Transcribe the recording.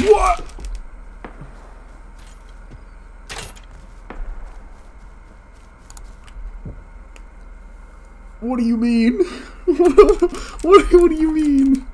What? What do you mean? what, what do you mean?